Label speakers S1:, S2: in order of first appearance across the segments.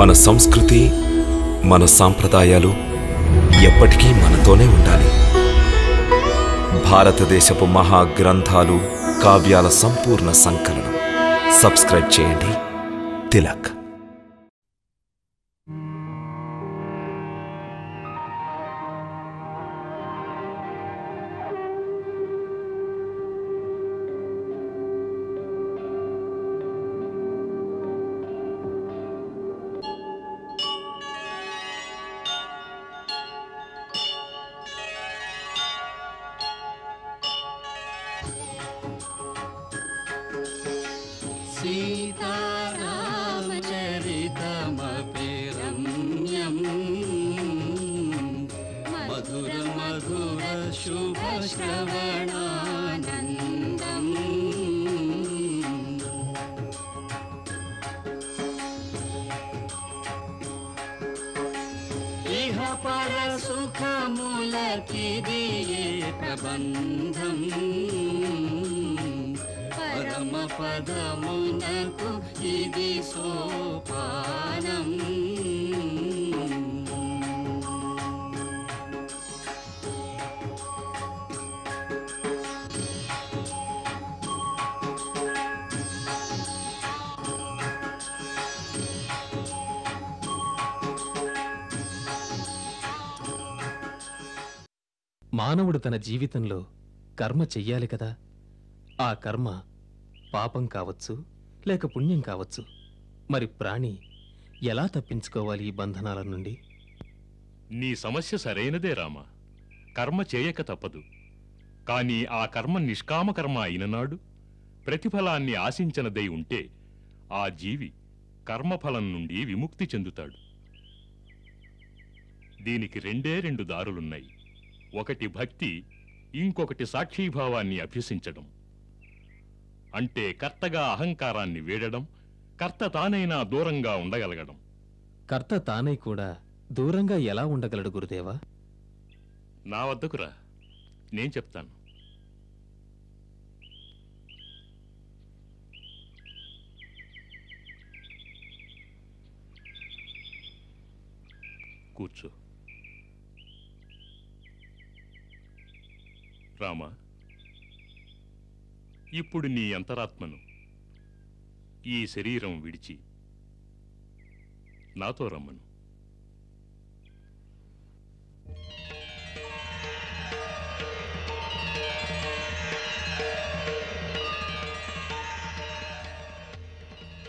S1: మన సంస్కృతి మన సాంప్రదాయాలు ఎప్పటికీ మనతోనే ఉండాలి. భారతదేశపు మహా గ్రంథాలు కావ్యాల సంపూర్ణ సంకలనం. సబ్స్క్రైబ్ చేయండి. తిలక్.
S2: see
S3: మానవుడు తన జీవితంలో కర్మ చెయ్యాలి కదా. ఆ కర్మ పాపం కావచ్చు లేక పుణ్యం కావచ్చు. మరి ప్రాణి ఎలా తప్పించుకోవాలి ఈ బంధనాల నుండి?
S4: నీ సమస్య సరైనదే రామా. కర్మ చేయక తప్పదు. కాని ఆ కర్మ నిష్కామ కర్మ అయిననాడు ప్రతిఫలాన్ని ఆశించనదై ఉంటే ఆ జీవి కర్మఫలం నుండి విముక్తి చెందుతాడు. దీనికి రెండే రెండు దారులున్నాయి. ఒకటి భక్తి ఇంకొకటి సాక్షీభావాన్ని అభ్యసించడం. అంటే కర్తగా అహంకారాన్ని వీడడం కర్త తానైనా దూరంగా ఉండగలగడం.
S3: కర్త తానై కూడా దూరంగా ఎలా ఉండగలడు గురుదేవా?
S4: నా వద్దకు రా నేను చెప్తాను. కూర్చో. రామా ఇప్పుడు నీ అంతరాత్మను ఈ శరీరం విడిచి నాతో రమ్మను.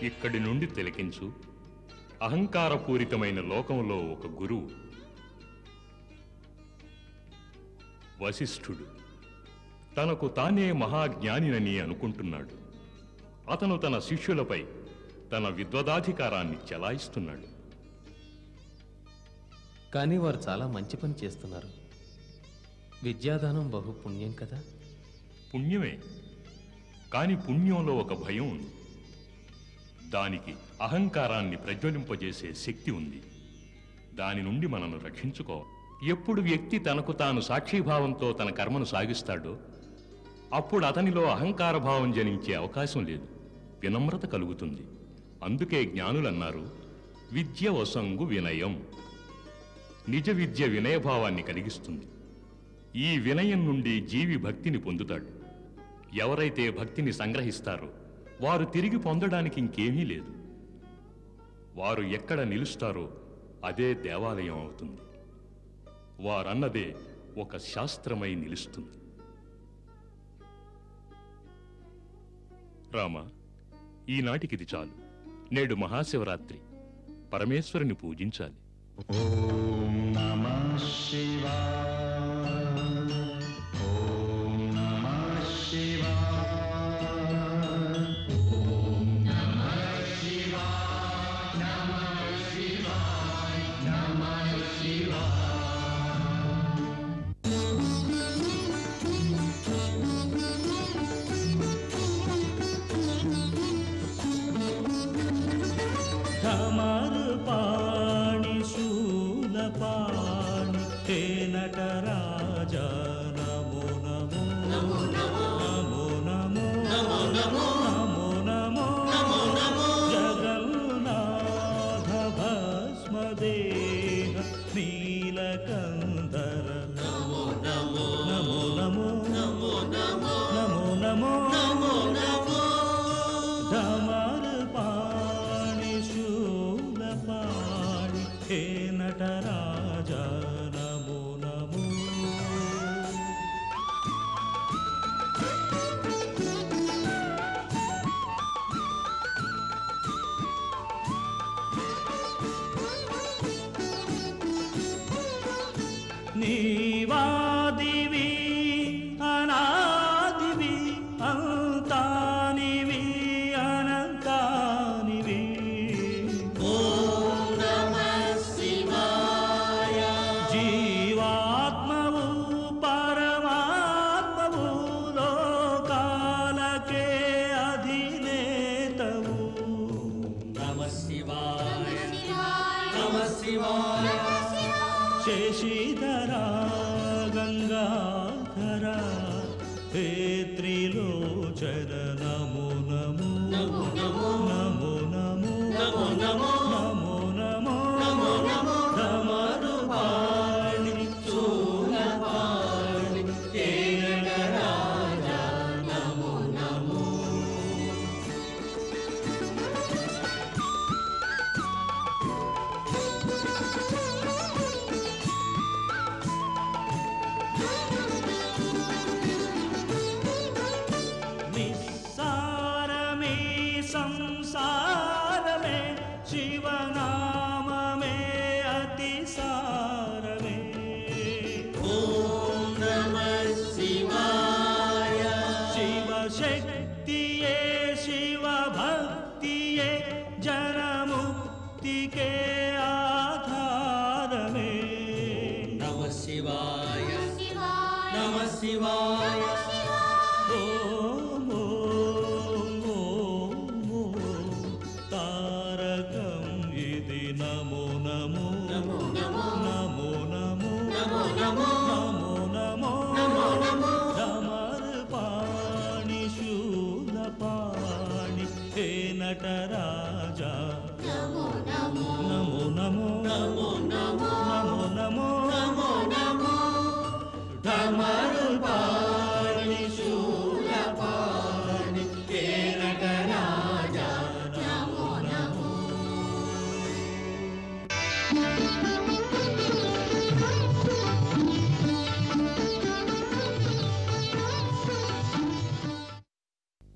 S4: ఇక్కడి నుండి తిలకించు. అహంకారపూరితమైన లోకంలో ఒక గురువు వశిష్ఠుడు. తనకు తానే మహాజ్ఞానినని అనుకుంటున్నాడు. అతను తన శిష్యులపై తన విద్వదాధికారాన్ని చెలాయిస్తున్నాడు.
S3: కానీ వారు చాలా మంచి పని చేస్తున్నారు. విద్యాదానం బహు పుణ్యం కదా?
S4: పుణ్యమే. కాని పుణ్యంలో ఒక భయం ఉంది. దానికి అహంకారాన్ని ప్రజ్వలింపజేసే శక్తి ఉంది. దాని నుండి మనను రక్షించుకోవాలి ఎప్పుడు వ్యక్తి తనకు తాను సాక్షిభావంతో తన కర్మను సాగిస్తాడో అప్పుడు అతనిలో అహంకార భావం జనించే అవకాశం లేదు. వినమ్రత కలుగుతుంది. అందుకే జ్ఞానులన్నారు విద్య వసంగు వినయం. నిజ విద్య వినయభావాన్ని కలిగిస్తుంది. ఈ వినయం నుండి జీవి భక్తిని పొందుతాడు. ఎవరైతే భక్తిని సంగ్రహిస్తారో వారు తిరిగి పొందడానికి ఇంకేమీ లేదు. వారు ఎక్కడ నిలుస్తారో అదే దేవాలయం అవుతుంది. వారన్నదే ఒక శాస్త్రమై నిలుస్తుంది. రామా ఈనాటికిది చాలు. నేడు మహాశివరాత్రి. పరమేశ్వరుని పూజించాలి.
S5: ఓం నమ శివా day.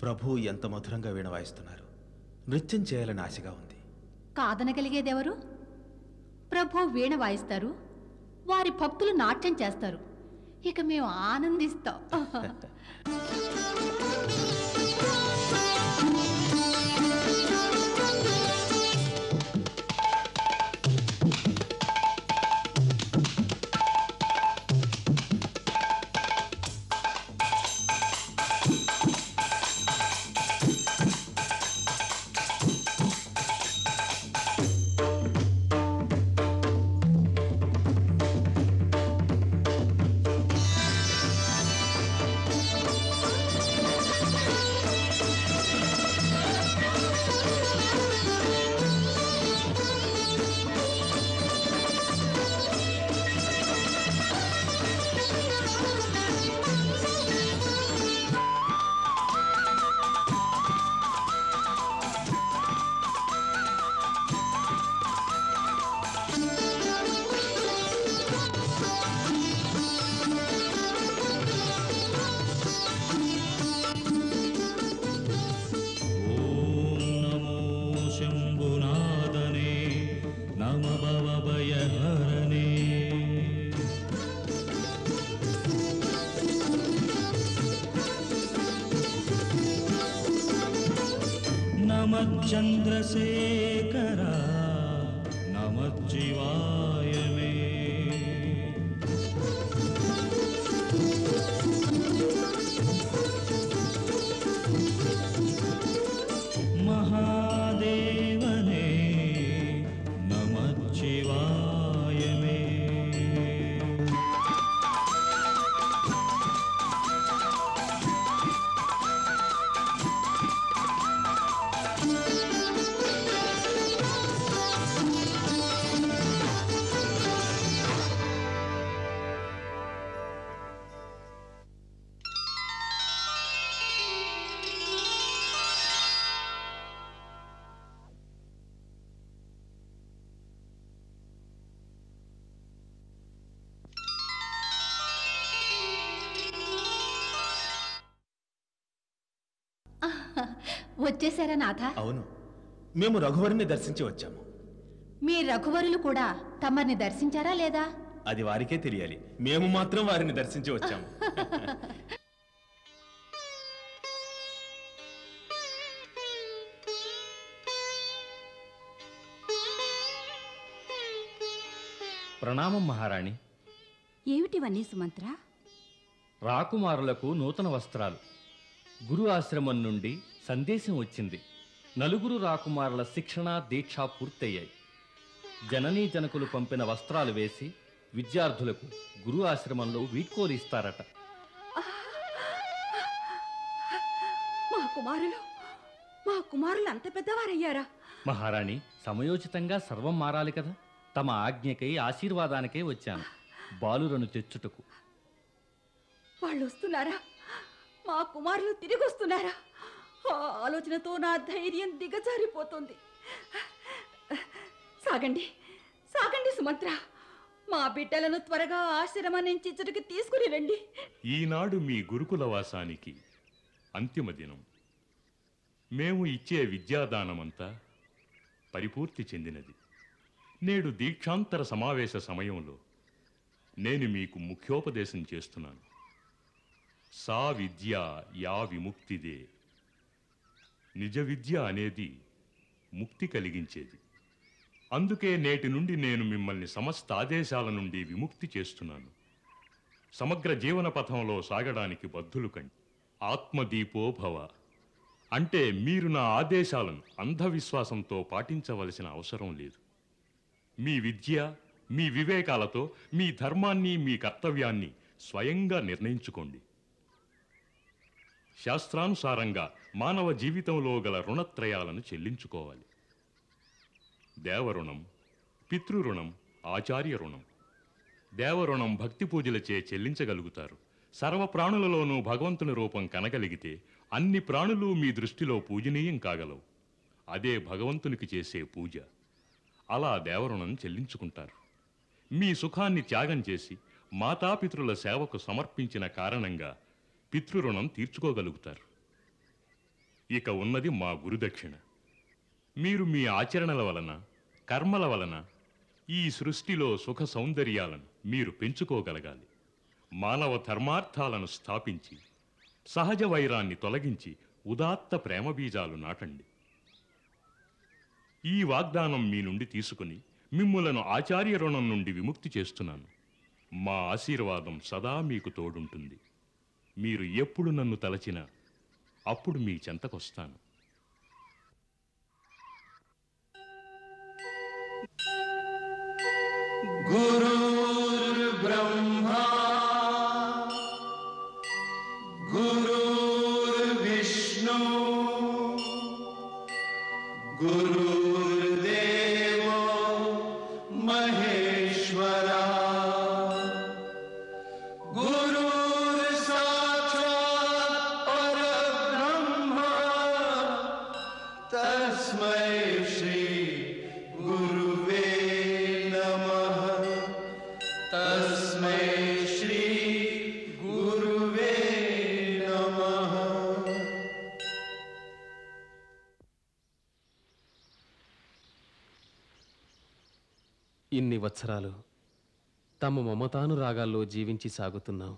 S6: ప్రభు ఎంత మధురంగా వీణ వాయిస్తున్నారు. నృత్యం చేయాలని ఆశగా ఉంది.
S7: కాదనగలిగేదెవరు ప్రభు వీణ వాయిస్తారు. వారి భక్తులు నాట్యం చేస్తారు. ఇక మేము ఆనందిస్తాం.
S5: चंद्र से।
S7: వచ్చేసారా నాథ?
S6: అవును. మేము రఘువరుని దర్శించి వచ్చాము.
S7: మీ రఘువరులు కూడా తమరిని దర్శించారా లేదా?
S6: అది వారికే తెలియాలి. మేము మాత్రం వారిని దర్శించి వచ్చాము.
S8: ప్రణామం మహారాణి.
S9: ఏమిటివన్నీ సుమంత్ర?
S8: రాకుమారులకు నూతన వస్త్రాలు. గురు ఆశ్రమం నుండి సందేశం వచ్చింది. నలుగురు రాకుమారుల శిక్షణ దీక్ష పూర్తయ్యాయి. జననీ జనకులు పంపిన వస్త్రాలు వేసి విద్యార్థులకు గురు ఆశ్రమంలో వీడ్కోలు ఇస్తారట.
S9: మా కుమారులు మా కుమారులు అంత పెద్దవారయ్యారా?
S8: మహారాణి సమయోచితంగా సర్వం మారాలి కదా? తమ ఆజ్ఞకై ఆశీర్వాదానికై వచ్చాను. బాలురను తెచ్చుటకు.
S9: వాళ్ళు వస్తున్నారా మా కుమారులు తిరిగి వస్తున్నారా ఆ ఆలోచనతో నా ధైర్యం దిగజారిపోతుంది. సాగండి సాగండి సుమంత్ర. మా బిడ్డలను త్వరగా ఆశ్రమం నుంచి ఇచ్చటికి తీసుకుని రండి.
S4: ఈనాడు మీ గురుకుల వాసానికి అంతిమ దినం. మేము ఇచ్చే విద్యాదానమంతా పరిపూర్తి చెందినది. నేడు దీక్షాంతర సమావేశ సమయంలో నేను మీకు ముఖ్యోపదేశం చేస్తున్నాను. సా విద్య యా విముక్తిదే. నిజ విద్య అనేది ముక్తి కలిగించేది. అందుకే నేటి నుండి నేను మిమ్మల్ని సమస్త ఆదేశాల నుండి విముక్తి చేస్తున్నాను. సమగ్ర జీవన పథంలో సాగడానికి బద్ధులు కండి. ఆత్మదీపోభవ. అంటే మీరు నా ఆదేశాలను అంధవిశ్వాసంతో పాటించవలసిన అవసరం లేదు. మీ విద్య మీ వివేకాలతో మీ ధర్మాన్ని మీ కర్తవ్యాన్ని స్వయంగా నిర్ణయించుకోండి. శాస్త్రానుసారంగా మానవ జీవితంలో గల రుణత్రయాలను చెల్లించుకోవాలి. దేవరుణం పితృరుణం ఆచార్య రుణం. దేవరుణం భక్తి పూజలచే చెల్లించగలుగుతారు. సర్వ ప్రాణులలోనూ భగవంతుని రూపం కనగలిగితే అన్ని ప్రాణులు మీ దృష్టిలో పూజనీయం కాగలవు. అదే భగవంతునికి చేసే పూజ. అలా దేవరుణం చెల్లించుకుంటారు. మీ సుఖాన్ని త్యాగం చేసి మాతాపితృల సేవకు సమర్పించిన కారణంగా పితృరుణం తీర్చుకోగలుగుతారు. ఇక ఉన్నది మా గురుదక్షిణ మీరు మీ ఆచరణల వలన కర్మల వలన ఈ సృష్టిలో సుఖ సౌందర్యాలను మీరు పెంచుకోగలగాలి. మానవ ధర్మార్థాలను స్థాపించి సహజ వైరాన్ని తొలగించి ఉదాత్త ప్రేమ బీజాలు నాటండి. ఈ వాగ్దానం మీ నుండి తీసుకుని మిమ్ములను ఆచార్య రుణం నుండి విముక్తి చేస్తున్నాను. మా ఆశీర్వాదం సదా మీకు తోడుంటుంది. మీరు ఎప్పుడు నన్ను తలచినా అప్పుడు మీ చెంతకొస్తాను.
S2: గురు
S3: బ్రహ్మ సంవత్సరాలు తమ మమతానురాగాల్లో జీవించి సాగుతున్నాం.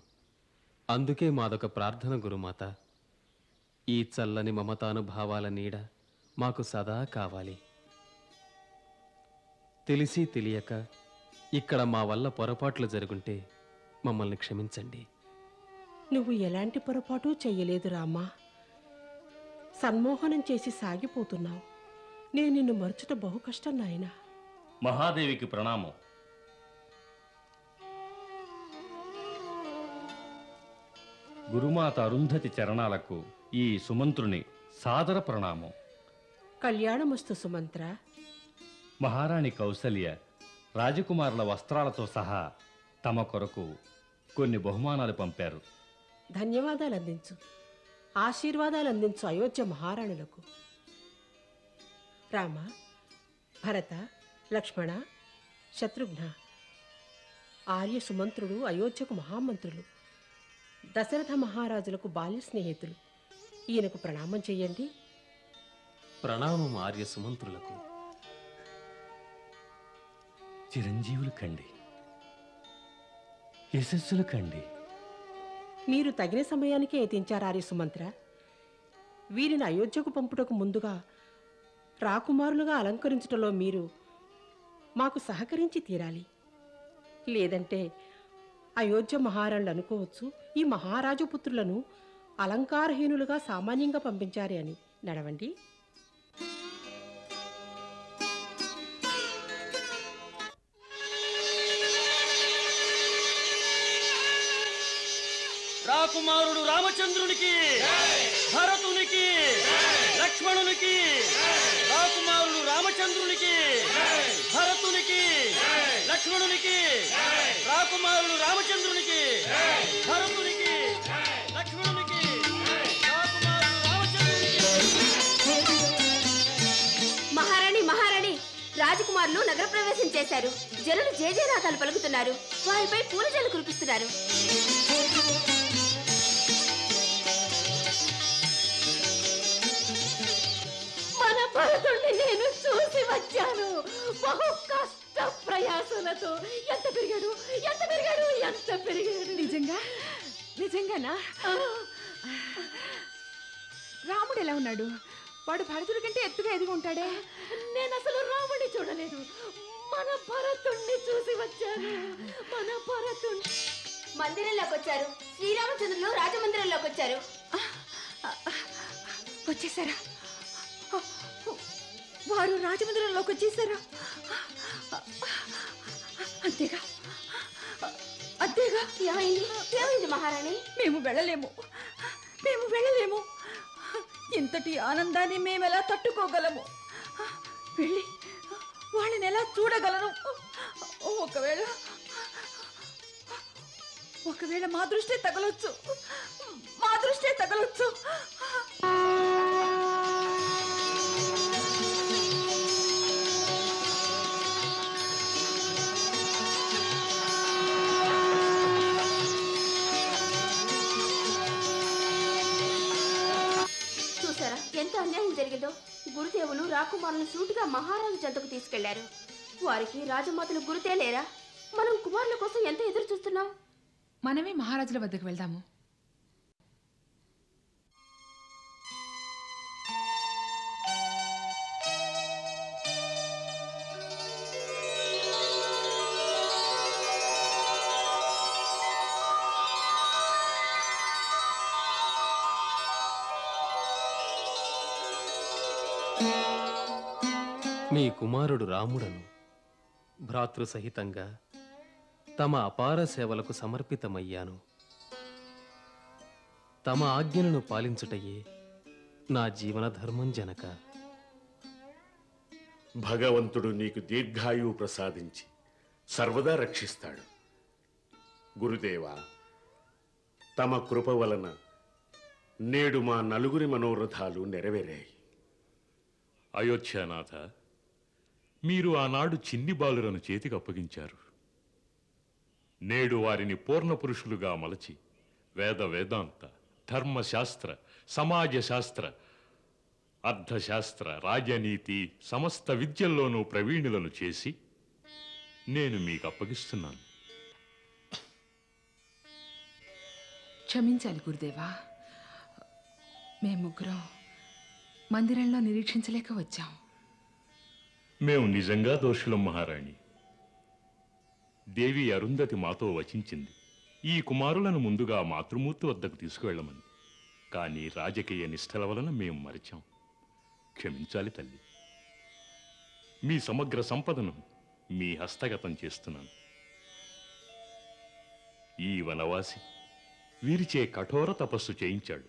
S3: అందుకే మాదొక ప్రార్థన గురుమాత. ఈ చల్లని మమతానుభావాల నీడ మాకు సదా కావాలి. తెలిసి తెలియక ఇక్కడ మా వల్ల పొరపాట్లు జరుగుంటే మమ్మల్ని క్షమించండి.
S10: నువ్వు ఎలాంటి పొరపాటు చెయ్యలేదు రామా. సన్మోహనం చేసి సాగిపోతున్నావు. నేను నిన్ను మరచుట బహు కష్టం నాయనా.
S8: మహాదేవికి ప్రణామం. గురుమాత అరుంధతి చరణాలకు ఈ సుమంత్రుని సాదర ప్రణామం.
S10: కళ్యాణమస్తు సుమంత్ర.
S8: మహారాణి కౌసల్య రాజకుమారుల వస్త్రాలతో సహా తమ కొరకు కొన్ని బహుమానాలు పంపారు.
S10: ధన్యవాదాలు అందించు ఆశీర్వాదాలు అందించు అయోధ్య మహారాణులకు. రామ భరత లక్ష్మణ శత్రుఘ్న ఆర్య సుమంత్రుడు అయోధ్యకు మహామంత్రులు దశరథ మహారాజులకు బాల్య స్నేహితులు. ఈయనకు ప్రణామం చెయ్యండి
S3: ప్రణామం ఆర్య సుమంత్రులకు.
S8: చిరంజీవులు కండి. యశస్సులు కండి.
S10: మీరు తగిన సమయానికే ఎతించారు ఆర్య సుమంత్ర. వీరిని అయోధ్యకు పంపుటకు ముందుగా రాకుమారులుగా అలంకరించటంలో మీరు మాకు సహకరించి తీరాలి. లేదంటే అయోధ్య మహారాణులు అనుకోవచ్చు ఈ మహారాజు పుత్రులను అలంకారహీనులుగా సామాన్యంగా పంపించారు అని. నడవండి.
S11: రాకుమారుడు రామచంద్రునికి భరతునికి లక్ష్మణునికి రాకుమారుడు రామచంద్రునికి భరతునికి లక్ష్మణునికి రాకుమారుడు రామచంద్రునికి భరతునికి లక్ష్మణునికి
S12: మహారాణి మహారాణి రాజకుమారులు నగర ప్రవేశం చేశారు. జనులు జేజేనాథాలు పలుకుతున్నారు. వారిపై పూల జలు కురిపిస్తున్నారు.
S9: భరతుణ్ణి నేను చూసి వచ్చాను. బహు కష్ట ప్రయాసలతో ఎంత పెరిగాడు? ఎంత పెరిగాడు? ఎంత పెరిగాడు?
S13: నిజంగా? నిజంగానా? రాముడు ఎలా ఉన్నాడు? వాడు భరతుడి కంటే ఎత్తుగా ఎదిగి ఉంటాడే?
S9: నేను అసలు రాముడిని చూడలేదు. మన భరతుణ్ణి చూసి వచ్చాను. మన భరతుణ్ణి
S12: మందిరంలోకి వచ్చారు. శ్రీరామచంద్రులు రాజమందిరంలోకి వచ్చారు.
S13: వచ్చేసారా? వారు రాజమందిరంలోకి వచ్చేసారా? అంతేగా. అంతేగా.
S12: ఏమైంది? ఏమైంది మహారాణి?
S13: మేము వెళ్ళలేము. మేము వెళ్ళలేము. ఇంతటి ఆనందాన్ని మేము ఎలా తట్టుకోగలము? వెళ్ళి వాళ్ళని ఎలా చూడగలను? ఒకవేళ ఒకవేళ మా దృష్టి తగలొచ్చు. మా దృష్టి తగలొచ్చు.
S12: జరిగిందో గురుదేవులు రాకుమారులను సూటిగా మహారాజు జంతకు తీసుకెళ్ళారు. వారికి రాజమాతలు గురుతే లేరా? మనం కుమారుల కోసం ఎంత ఎదురు చూస్తున్నాం?
S13: మనమే మహారాజుల వద్దకు వెళ్దాము.
S3: మీ కుమారుడు రాముడను భ్రాతృ సహితంగా తమ అపార సేవలకు సమర్పితమయ్యాను. తమ ఆజ్ఞలను పాలించుటయే నా జీవన ధర్మం జనక.
S14: భగవంతుడు నీకు దీర్ఘాయువు ప్రసాదించి సర్వదా రక్షిస్తాడు. గురుదేవా తమ కృప వలన నేడు మా నలుగురి మనోరథాలు నెరవేరాయి.
S4: అయోధ్యానాథ మీరు ఆనాడు చిన్ని బాలురను చేతికి అప్పగించారు. నేడు వారిని పూర్ణ పురుషులుగా మలచి వేద వేదాంత ధర్మశాస్త్ర సమాజ శాస్త్ర అర్థశాస్త్ర రాజనీతి సమస్త విద్యల్లోనూ ప్రవీణులను చేసి నేను మీకు అప్పగిస్తున్నాను.
S13: క్షమించాలి గురుదేవా. మేము మందిరంలో నిరీక్షించలేక వచ్చాం.
S4: మేము నిజంగా దోషులం మహారాణి. దేవి అరుంధతి మాతో వచించింది. ఈ కుమారులను ముందుగా మాతృమూర్తి వద్దకు తీసుకువెళ్ళమని. కానీ రాజకీయ నిష్ఠల వలన మేము మరిచాం. క్షమించాలి తల్లి. మీ సమగ్ర సంపదను మీ హస్తగతం చేస్తున్నాను. ఈ వనవాసి వీరిచే కఠోర తపస్సు చేయించాడు.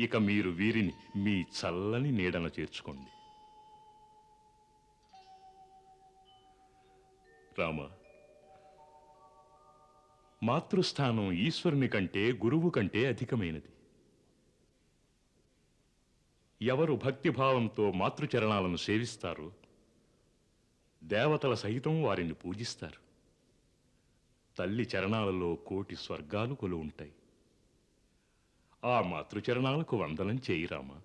S4: ఇక మీరు వీరిని మీ చల్లని నీడన చేర్చుకోండి. రామ మాతృస్థానం ఈశ్వరుని కంటే గురువు కంటే అధికమైనది. ఎవరు భక్తిభావంతో మాతృచరణాలను సేవిస్తారో దేవతల సహితం వారిని పూజిస్తారు. తల్లి చరణాలలో కోటి స్వర్గాలు కొలు ఉంటాయి. ఆ మాతృచరణాలకు వందనం చేయిరామా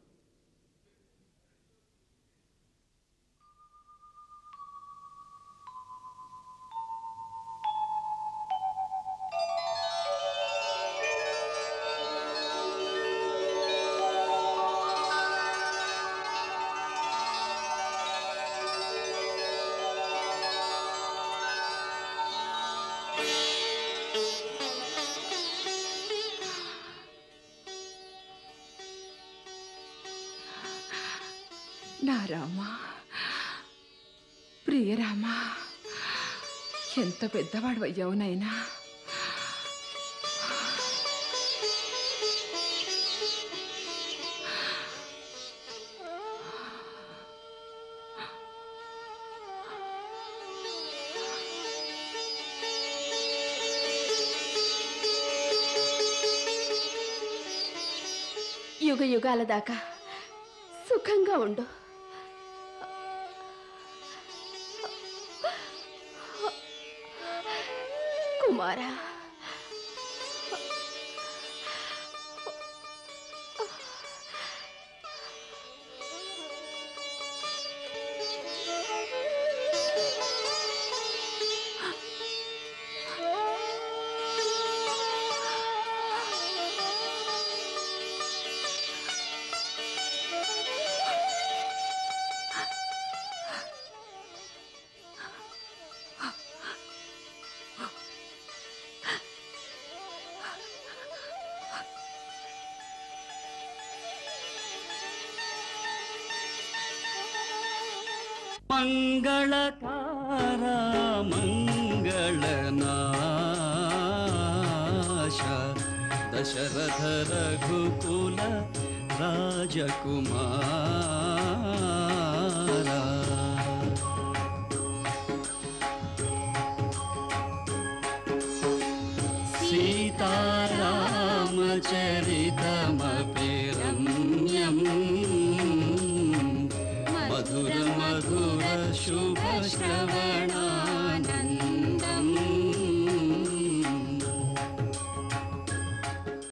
S4: రామా.
S13: ప్రియరామా ఎంత పెద్దవాడు అయ్యావు నాయనా.
S12: యుగ యుగాల దాకా సుఖంగా ఉండు. demora.
S2: मङ्गलकार मङ्गलनाश दशरथ रघुकुल राजकुमारा सीतारामचर